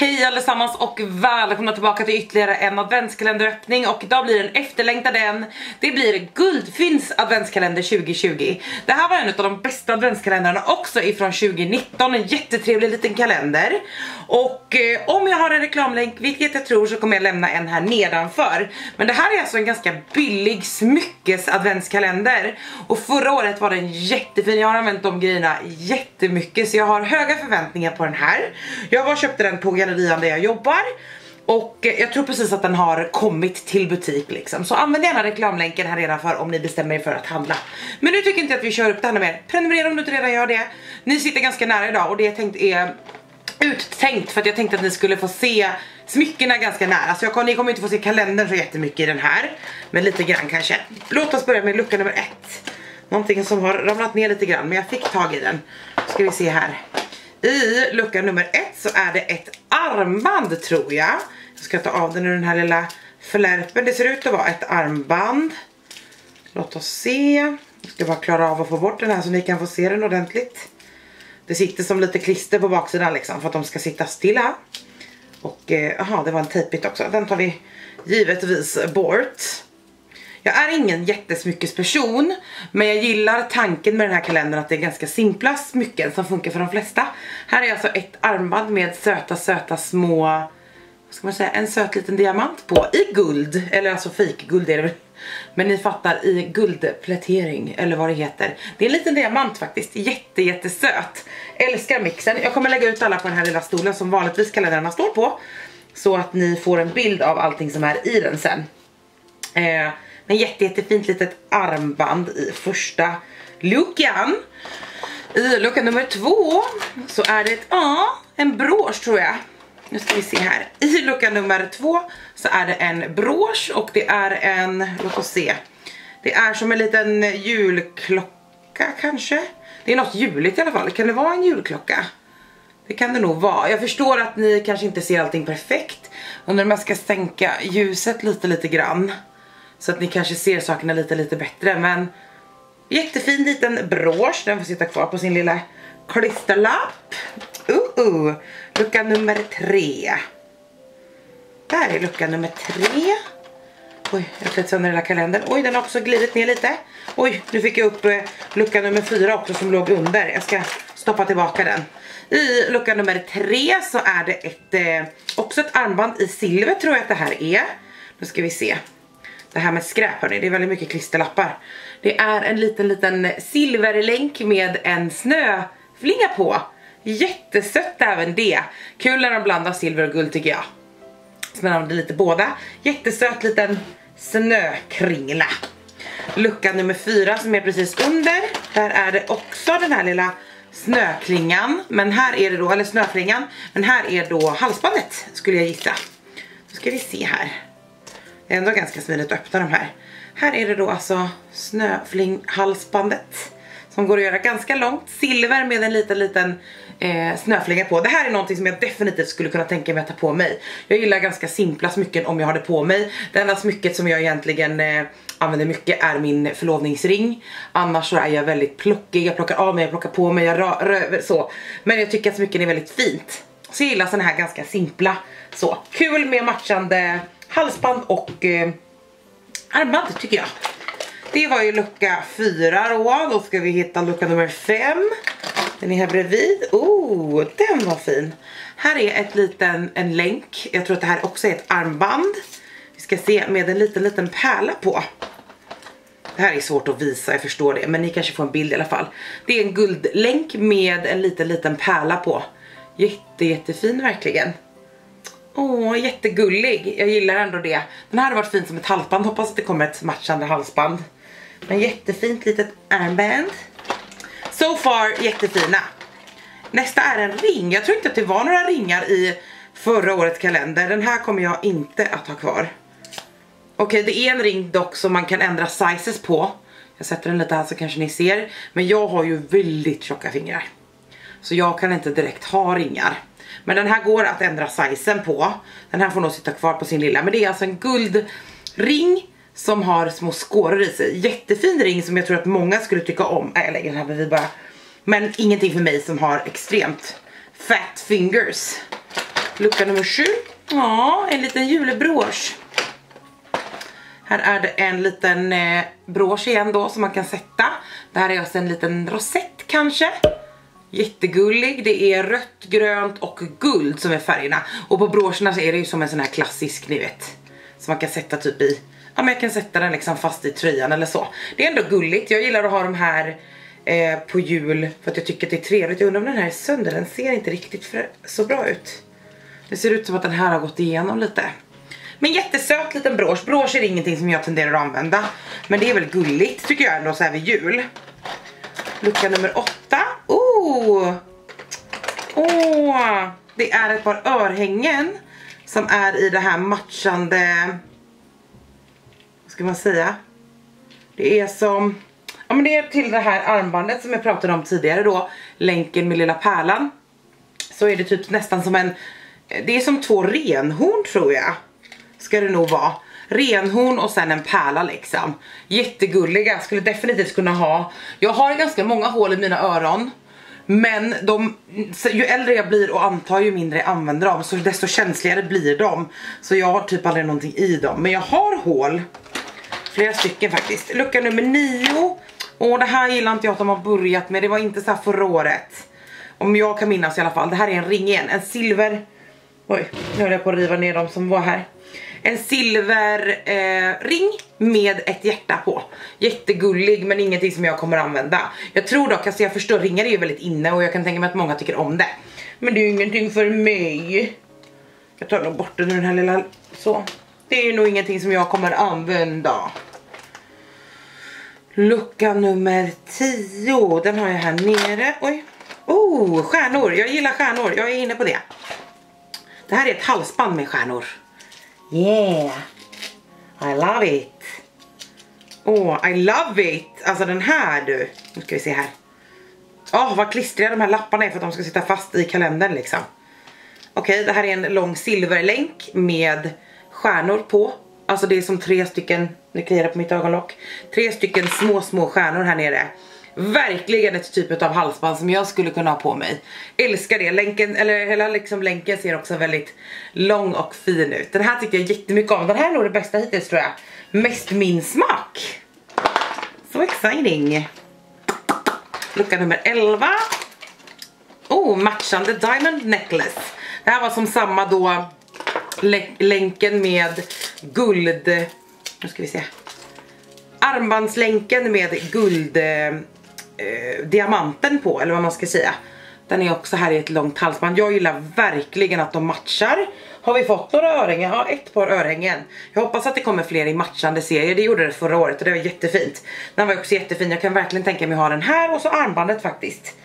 Hej allesammans och välkomna tillbaka till ytterligare en adventskalenderöppning och idag blir en efterlängtad en. Det blir Guldfinns adventskalender 2020. Det här var en av de bästa adventskalendrarna också ifrån 2019, en jättetrevlig liten kalender. Och eh, om jag har en reklamlänk, vilket jag tror, så kommer jag lämna en här nedanför. Men det här är alltså en ganska billig smyckes adventskalender. Och förra året var den jättefin, jag har använt de grejerna jättemycket så jag har höga förväntningar på den här. Jag var och köpte den på gallerian där jag jobbar. Och eh, jag tror precis att den har kommit till butik liksom. Så använd gärna reklamlänken här redan för om ni bestämmer er för att handla. Men nu tycker inte att vi kör upp det här mer. Prenumerera om du inte redan gör det. Ni sitter ganska nära idag och det jag tänkt är uttänkt för att jag tänkte att ni skulle få se smyckena ganska nära. Så jag ni kommer inte få se kalendern så jättemycket i den här. Men lite grann kanske. Låt oss börja med lucka nummer ett. Någonting som har ramlat ner lite grann men jag fick tag i den. Ska vi se här. I lucka nummer ett så är det ett armband tror jag. Jag ska ta av den ur den här lilla flärpen. Det ser ut att vara ett armband. Låt oss se. Jag ska bara klara av att få bort den här så ni kan få se den ordentligt. Det sitter som lite klister på baksidan liksom för att de ska sitta stilla. Och jaha, eh, det var en tejpbit också. Den tar vi givetvis bort. Jag är ingen jättesmyckesperson men jag gillar tanken med den här kalendern att det är ganska simpla smycken som funkar för de flesta. Här är alltså ett armband med söta söta små, vad ska man säga, en söt liten diamant på i guld, eller alltså guld är det väl. Men ni fattar i guldplätering eller vad det heter. Det är en liten diamant faktiskt, jätte jättesöt. Älskar mixen, jag kommer lägga ut alla på den här lilla stolen som vanligtvis kalendrarna står på. Så att ni får en bild av allting som är i den sen. Eh, men jätte, jättefint litet armband i första luckan. I lucka nummer två så är det ett, ja, en brosch tror jag. Nu ska vi se här. I lucka nummer två så är det en brosch och det är en, låt oss se. Det är som en liten julklocka kanske. Det är något juligt i alla fall. Kan det vara en julklocka? Det kan det nog vara. Jag förstår att ni kanske inte ser allting perfekt. Undrar om jag ska sänka ljuset lite lite grann. Så att ni kanske ser sakerna lite lite bättre men jättefin liten brosch, den får sitta kvar på sin lilla klisterlapp. Uh, uh. Lucka nummer tre. Där är lucka nummer tre. Oj, jag slet sönder hela kalendern. Oj, den har också glidit ner lite. Oj, nu fick jag upp eh, lucka nummer fyra också som låg under. Jag ska stoppa tillbaka den. I lucka nummer tre så är det ett, eh, också ett armband i silver tror jag att det här är. Nu ska vi se det här med skräp hörni, det är väldigt mycket klisterlappar. Det är en liten liten silverlänk med en snöflinga på. Jättesött även det. Kul när de blandar silver och guld tycker jag. Så man använder lite båda. Jättesöt liten snökringla. Lucka nummer fyra som är precis under. Där är det också den här lilla snöklingan. Men här är det då, eller snöflingan. Men här är då halsbandet skulle jag gissa. Då ska vi se här. Det är ändå ganska smidigt att öppna de här. Här är det då alltså snöflinghalsbandet som går att göra ganska långt. Silver med en liten liten eh, snöflinga på. Det här är någonting som jag definitivt skulle kunna tänka mig att ta på mig. Jag gillar ganska simpla smycken om jag har det på mig. Det enda smycket som jag egentligen eh, använder mycket är min förlovningsring. Annars så är jag väldigt plockig, jag plockar av mig, jag plockar på mig, jag rör så. Men jag tycker att smycken är väldigt fint. Så jag gillar sådana här ganska simpla. Så, kul med matchande halsband och eh, armband tycker jag. Det var ju lucka fyra då. Då ska vi hitta lucka nummer fem. Den är här bredvid. Oh, den var fin. Här är ett liten, en länk. Jag tror att det här också är ett armband. Vi ska se med en liten, liten pärla på. Det här är svårt att visa, jag förstår det. Men ni kanske får en bild i alla fall. Det är en guldlänk med en liten, liten pärla på. Jätte, jättefin verkligen. Åh, jättegullig. Jag gillar ändå det. Den här hade varit fin som ett halsband. Hoppas att det kommer ett matchande halsband. Men jättefint litet armband. So far jättefina. Nästa är en ring. Jag tror inte att det var några ringar i förra årets kalender. Den här kommer jag inte att ha kvar. Okej, det är en ring dock som man kan ändra sizes på. Jag sätter den lite här så kanske ni ser. Men jag har ju väldigt tjocka fingrar. Så jag kan inte direkt ha ringar. Men den här går att ändra sizen på. Den här får nog sitta kvar på sin lilla. Men det är alltså en guldring som har små skåror i sig. Jättefin ring som jag tror att många skulle tycka om. Äh, jag lägger den här bredvid bara. Men ingenting för mig som har extremt fat fingers. Lucka nummer sju. Ja, en liten julebrås. Här är det en liten eh, brosch igen då som man kan sätta. Det här är alltså en liten rosett kanske. Jättegullig, det är rött, grönt och guld som är färgerna. Och på broscherna så är det ju som en sån här klassisk, ni vet. Som man kan sätta typ i, ja men jag kan sätta den liksom fast i tröjan eller så. Det är ändå gulligt, jag gillar att ha de här eh, på jul för att jag tycker att det är trevligt. Jag undrar om den här är sönder, den ser inte riktigt för, så bra ut. Det ser ut som att den här har gått igenom lite. Men jättesöt liten brosch. Brosch är ingenting som jag tenderar att använda. Men det är väl gulligt tycker jag ändå så här vid jul. Lucka nummer åtta. Oh! Oh! Det är ett par örhängen som är i det här matchande... Vad ska man säga? Det är som... Ja men det är till det här armbandet som jag pratade om tidigare då. Länken med lilla pärlan. Så är det typ nästan som en... Det är som två renhorn tror jag ska det nog vara. Renhorn och sen en pärla liksom. Jättegulliga, skulle definitivt kunna ha. Jag har ganska många hål i mina öron. Men de, ju äldre jag blir och antar ju mindre jag använder dem så desto känsligare blir de. Så jag har typ aldrig någonting i dem. Men jag har hål. Flera stycken faktiskt. Lucka nummer nio. Och det här gillar inte jag att de har börjat med. Det var inte så här förra året. Om jag kan minnas i alla fall. Det här är en ring igen. En silver. Oj, nu höll jag på att riva ner dem som var här en silverring eh, med ett hjärta på. Jättegullig men ingenting som jag kommer använda. Jag tror dock, alltså jag förstår, ringar är ju väldigt inne och jag kan tänka mig att många tycker om det. Men det är ju ingenting för mig. Jag tar nog bort den ur den här lilla, så. Det är nog ingenting som jag kommer använda. Lucka nummer 10, den har jag här nere. Oj. Oh, stjärnor. Jag gillar stjärnor. Jag är inne på det. Det här är ett halsband med stjärnor. Yeah, I love it. Åh, oh, I love it. Alltså den här du. Nu ska vi se här. Åh, oh, vad klistriga de här lapparna är för att de ska sitta fast i kalendern liksom. Okej, okay, det här är en lång silverlänk med stjärnor på. Alltså det är som tre stycken, nu kliar på mitt ögonlock. Tre stycken små, små stjärnor här nere verkligen ett typ av halsband som jag skulle kunna ha på mig. Älskar det, länken, eller hela liksom länken ser också väldigt lång och fin ut. Den här tycker jag jättemycket om, den här är nog det bästa hittills tror jag. Mest min smak. So exciting. Lucka nummer 11. Oh, matchande diamond necklace. Det här var som samma då länken med guld, nu ska vi se. Armbandslänken med guld eh, diamanten på eller vad man ska säga. Den är också här i ett långt halsband. Jag gillar verkligen att de matchar. Har vi fått några örhängen? Ja, ett par örhängen. Jag hoppas att det kommer fler i matchande serier. Det gjorde det förra året och det var jättefint. Den var också jättefin. Jag kan verkligen tänka mig att ha den här och så armbandet faktiskt.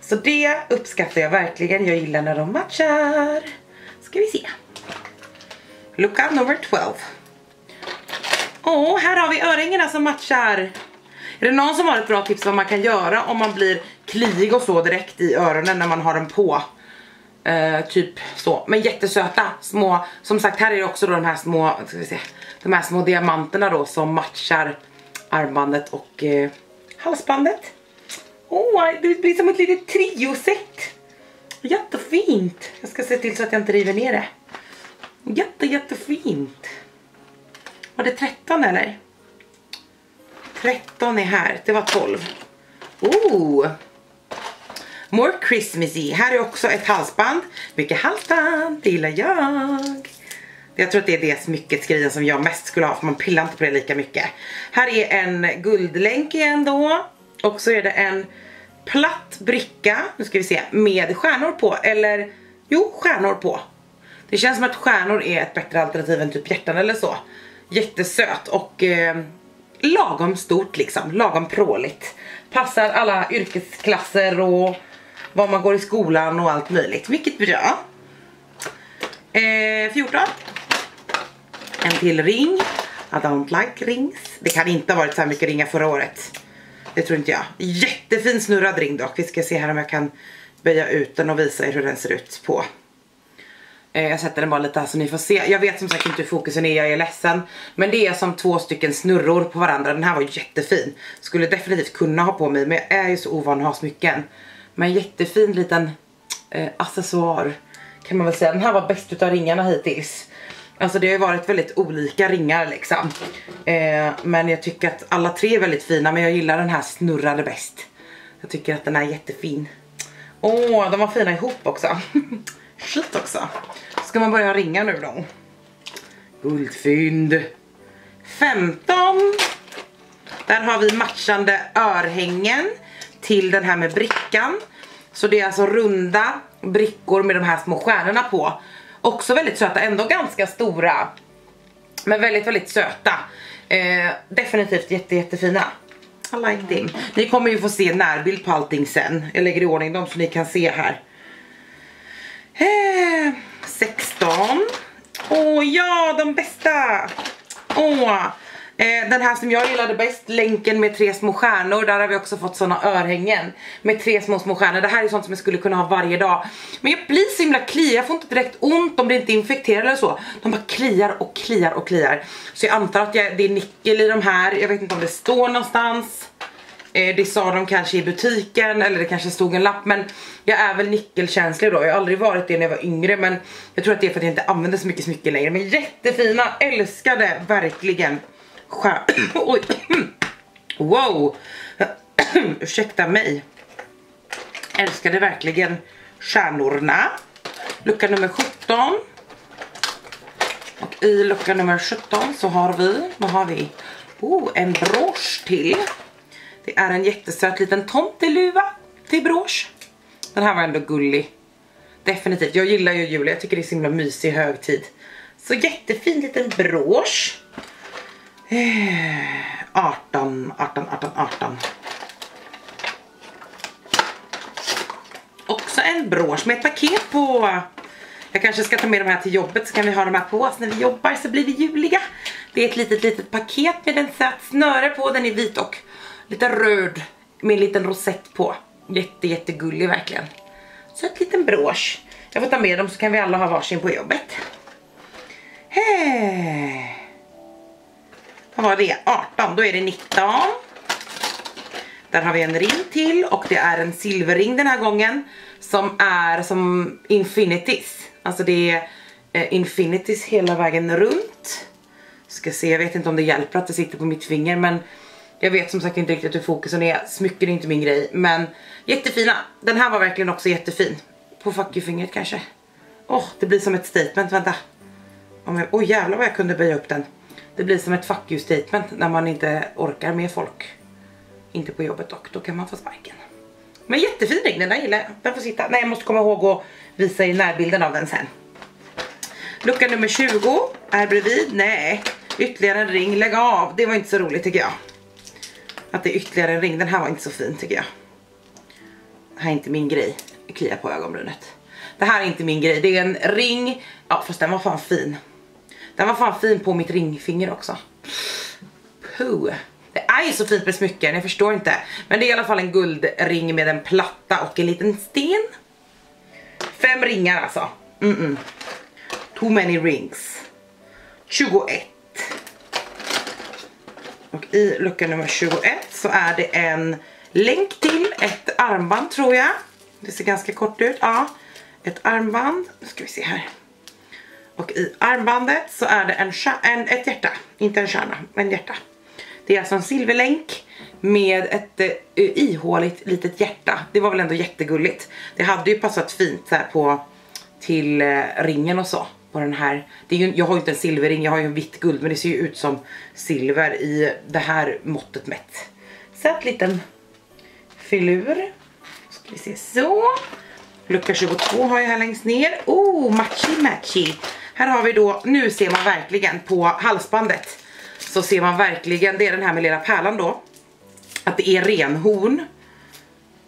Så det uppskattar jag verkligen. Jag gillar när de matchar. Ska vi se. Lucka nummer 12. Åh, här har vi örhängena som matchar. Är det någon som har ett bra tips vad man kan göra om man blir kliig och så direkt i öronen när man har den på? Uh, typ så, men jättesöta små, som sagt här är det också då de här små, ska vi se, de här små diamanterna då som matchar armbandet och uh, halsbandet. Åh, oh, det blir som ett litet trioset. Jättefint. Jag ska se till så att jag inte river ner det. Jätte, jättefint. Var det 13 eller? 13 är här, det var 12. Oh! More Christmasy! Här är också ett halsband. Mycket halsband, det gillar jag. Jag tror att det är det smyckesgrejen som jag mest skulle ha för man pillar inte på det lika mycket. Här är en guldlänk igen då. Och så är det en platt bricka, nu ska vi se, med stjärnor på. Eller, jo, stjärnor på. Det känns som att stjärnor är ett bättre alternativ än typ hjärtan eller så. Jättesöt och eh, lagom stort liksom, lagom pråligt. Passar alla yrkesklasser och var man går i skolan och allt möjligt. Mycket bra. Eh, 14. En till ring. I don't like rings. Det kan inte ha varit så här mycket ringar förra året. Det tror inte jag. Jättefin snurrad ring dock. Vi ska se här om jag kan böja ut den och visa er hur den ser ut på Eh, jag sätter den bara lite här så ni får se. Jag vet som sagt inte hur fokusen är, jag är ledsen. Men det är som två stycken snurror på varandra. Den här var jättefin. Skulle definitivt kunna ha på mig men jag är ju så ovan att ha smycken. Men jättefin liten eh, accessoar. kan man väl säga. Den här var bäst utav ringarna hittills. Alltså det har ju varit väldigt olika ringar liksom. Eh, men jag tycker att alla tre är väldigt fina men jag gillar den här snurrade bäst. Jag tycker att den är jättefin. Åh, oh, de var fina ihop också. Shit också. Ska man börja ringa nu då? Guldfynd. 15. Där har vi matchande örhängen till den här med brickan. Så det är alltså runda brickor med de här små stjärnorna på. Också väldigt söta, ändå ganska stora. Men väldigt, väldigt söta. Eh, definitivt jätte, jättefina. I like them. Ni kommer ju få se närbild på allting sen. Jag lägger i ordning dem så ni kan se här. Eh, 16. Åh ja, de bästa. Åh. Eh, den här som jag gillade bäst, länken med tre små stjärnor, där har vi också fått såna örhängen med tre små små stjärnor. Det här är sånt som jag skulle kunna ha varje dag. Men jag blir så himla kli, jag får inte direkt ont om det inte är infekterat eller så. De bara kliar och kliar och kliar. Så jag antar att jag, det är nickel i de här, jag vet inte om det står någonstans. Eh, det sa de kanske i butiken eller det kanske stod en lapp men jag är väl nickelkänslig då. Jag har aldrig varit det när jag var yngre men jag tror att det är för att jag inte använder så mycket smycken längre. Men jättefina, älskade verkligen. Skär... Oj. Wow. Ursäkta mig. Älskade verkligen stjärnorna. Lucka nummer 17. Och i lucka nummer 17 så har vi, vad har vi? Oh, en brosch till. Det är en jättesöt liten tomteluva till brosch. Den här var ändå gullig. Definitivt, jag gillar ju jul, jag tycker det är så himla mysig högtid. Så jättefin liten brosch. 18, 18, 18, 18. Också en brosch med ett paket på. Jag kanske ska ta med de här till jobbet så kan vi ha de här på oss när vi jobbar så blir vi juliga. Det är ett litet litet paket med en söt snöre på, den är vit och lite röd med en liten rosett på. Jätte jättegullig verkligen. Så ett liten brosch. Jag får ta med dem så kan vi alla ha varsin på jobbet. Hey. Vad var det? 18, då är det 19. Där har vi en ring till och det är en silverring den här gången som är som infinities. Alltså det är eh, infinities hela vägen runt. Ska se, jag vet inte om det hjälper att det sitter på mitt finger men jag vet som sagt inte riktigt hur fokusen är. Smycken är inte min grej men jättefina. Den här var verkligen också jättefin. På fuck you-fingret kanske. Åh, oh, det blir som ett statement, vänta. Åh oh, jävlar vad jag kunde böja upp den. Det blir som ett fuck you statement när man inte orkar med folk. Inte på jobbet dock, då kan man få sparken. Men jättefin ring, den där gillar jag. Den får sitta. Nej jag måste komma ihåg att visa er närbilden av den sen. Lucka nummer 20 är bredvid. Nej, ytterligare en ring. Lägg av. Det var inte så roligt tycker jag. Att det är ytterligare en ring. Den här var inte så fin tycker jag. Det här är inte min grej. Klia på ögonbrynet. Det här är inte min grej. Det är en ring. Ja fast den var fan fin. Den var fan fin på mitt ringfinger också. Puh. Det är ju så fint med smycken, jag förstår inte. Men det är i alla fall en guldring med en platta och en liten sten. Fem ringar alltså. Mm -mm. Too many rings. 21. Och i lucka nummer 21 så är det en länk till ett armband tror jag. Det ser ganska kort ut. Ja, ett armband. Nu ska vi se här. Och i armbandet så är det en, en, ett hjärta, inte en kärna, en hjärta. Det är alltså en silverlänk med ett eh, ihåligt litet hjärta. Det var väl ändå jättegulligt. Det hade ju passat fint så på till eh, ringen och så. På den här. Det är ju, jag har ju inte en silverring, jag har ju en vitt guld men det ser ju ut som silver i det här måttet mätt. Så ett liten filur. Ska vi se så. Lucka 22 har jag här längst ner. Oh, matchy matchy. Här har vi då, nu ser man verkligen på halsbandet så ser man verkligen, det är den här med lilla pärlan då. Att det är renhorn.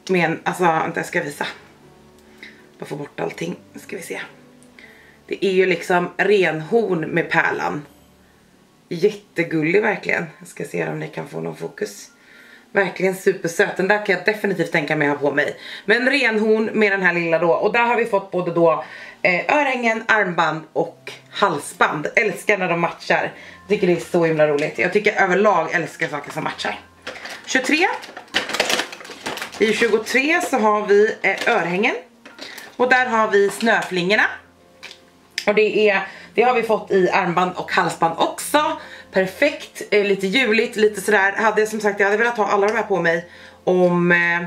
Med en, alltså vänta jag ska visa. Bara få bort allting, nu ska vi se. Det är ju liksom renhorn med pärlan. Jättegullig verkligen. Jag ska se om ni kan få någon fokus. Verkligen supersöt. Den där kan jag definitivt tänka mig ha på mig. Men renhorn med den här lilla då. Och där har vi fått både då eh, örhängen, armband och halsband. Älskar när de matchar. Jag tycker det är så himla roligt. Jag tycker överlag älskar saker som matchar. 23. I 23 så har vi eh, örhängen. Och där har vi snöflingorna och det, är, det har vi fått i armband och halsband också. Perfekt, eh, lite juligt, lite sådär. Hade som sagt, jag hade velat ha alla de här på mig om eh,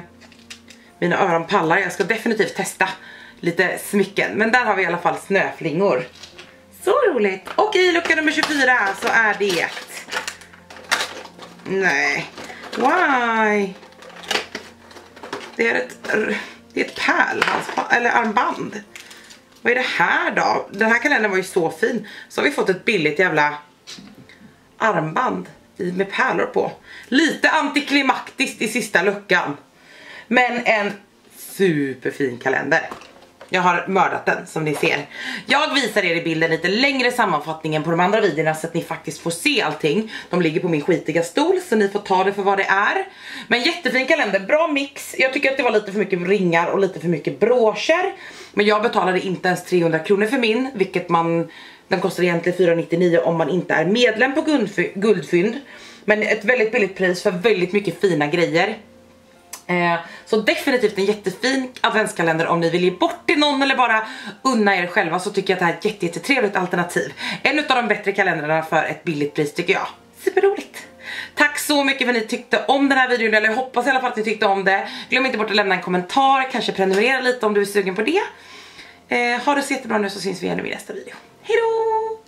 mina öron pallar. Jag ska definitivt testa lite smycken. Men där har vi i alla fall snöflingor. Så roligt! Och i lucka nummer 24 så är det... Nej. Why? Det är ett, det är ett pärlhalsband, eller armband. Vad är det här då? Den här kalendern var ju så fin. Så har vi fått ett billigt jävla armband med pärlor på. Lite antiklimaktiskt i sista luckan. Men en superfin kalender. Jag har mördat den som ni ser. Jag visar er i bilden lite längre sammanfattning än på de andra videorna så att ni faktiskt får se allting. De ligger på min skitiga stol så ni får ta det för vad det är. Men jättefin kalender, bra mix. Jag tycker att det var lite för mycket ringar och lite för mycket broscher. Men jag betalade inte ens 300 kronor för min, vilket man... Den kostar egentligen 499 om man inte är medlem på guldfynd. Men ett väldigt billigt pris för väldigt mycket fina grejer. Eh, så definitivt en jättefin adventskalender om ni vill ge bort till någon eller bara unna er själva så tycker jag att det här är ett jätte, jättetrevligt alternativ. En av de bättre kalendrarna för ett billigt pris tycker jag. Superroligt! Tack så mycket för att ni tyckte om den här videon, eller jag hoppas i alla fall att ni tyckte om det. Glöm inte bort att lämna en kommentar, kanske prenumerera lite om du är sugen på det. Eh, ha det så jättebra nu så syns vi igen i nästa video. Hejdå!